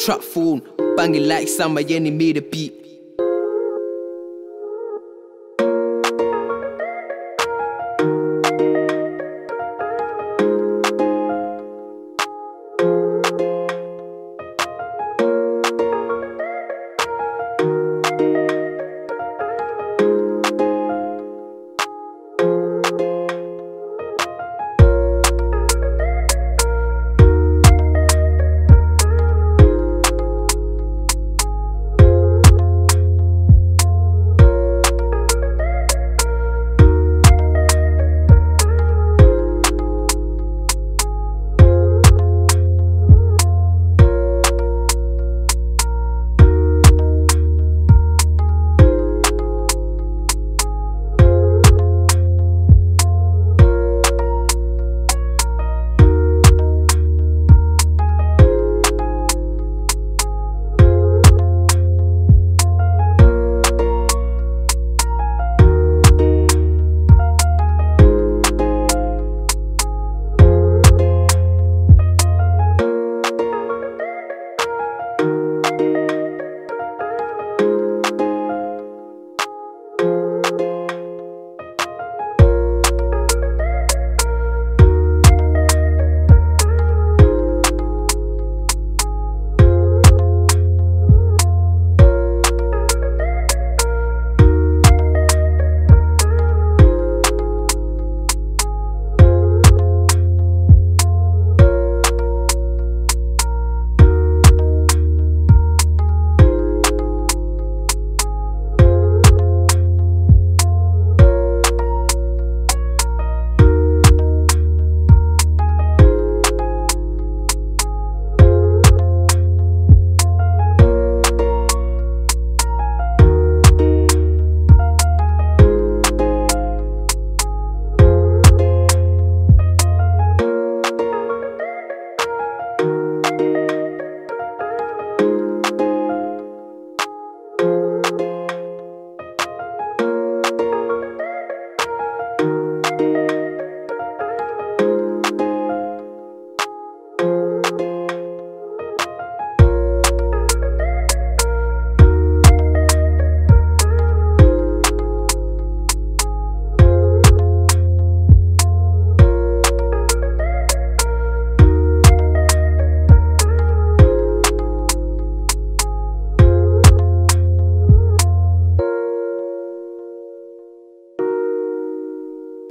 Trap phone, banging like summer, yeah, he made a beat.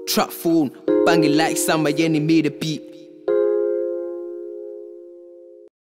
Trap phone, banging like summer, yeah, he made a beat.